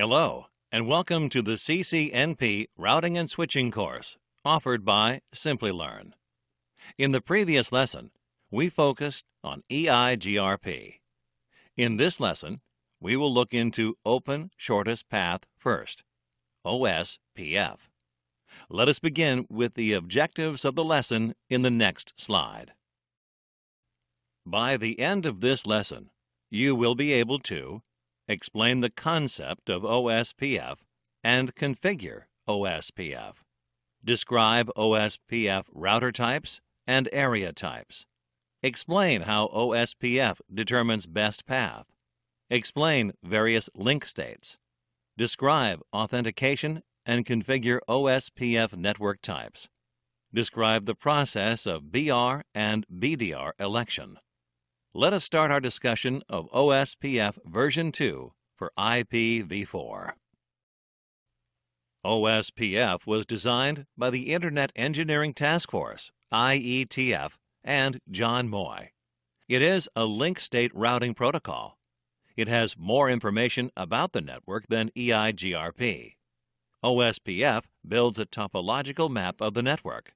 Hello, and welcome to the CCNP Routing and Switching course offered by Simplilearn. In the previous lesson, we focused on EIGRP. In this lesson, we will look into Open Shortest Path first, OSPF. Let us begin with the objectives of the lesson in the next slide. By the end of this lesson, you will be able to explain the concept of OSPF and configure OSPF, describe OSPF router types and area types, explain how OSPF determines best path, explain various link states, describe authentication and configure OSPF network types, describe the process of DR and BDR election. Let us start our discussion of OSPF version 2 for IPv4. OSPF was designed by the Internet Engineering Task Force, IETF, and John Moy. It is a link state routing protocol. It has more information about the network than EIGRP. OSPF builds a topological map of the network.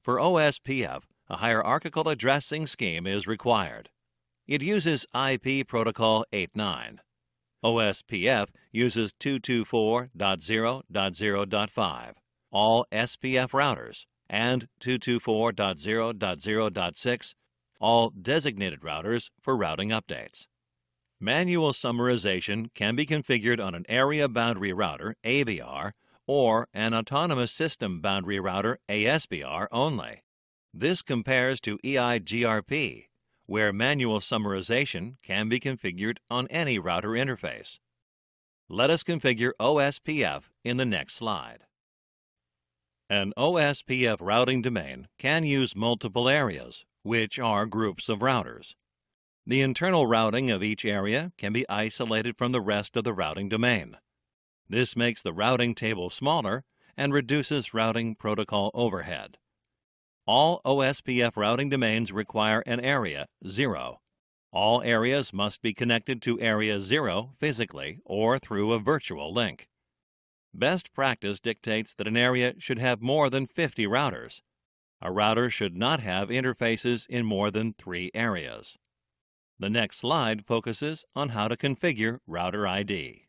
For OSPF, a hierarchical addressing scheme is required. It uses IP Protocol 8.9. OSPF uses 224.0.0.5, all SPF routers, and 224.0.0.6, all designated routers for routing updates. Manual summarization can be configured on an Area Boundary Router ABR or an Autonomous System Boundary Router ASBR only. This compares to EIGRP, where manual summarization can be configured on any router interface. Let us configure OSPF in the next slide. An OSPF routing domain can use multiple areas, which are groups of routers. The internal routing of each area can be isolated from the rest of the routing domain. This makes the routing table smaller and reduces routing protocol overhead. All OSPF routing domains require an area 0. All areas must be connected to area 0 physically or through a virtual link. Best practice dictates that an area should have more than 50 routers. A router should not have interfaces in more than three areas. The next slide focuses on how to configure Router ID.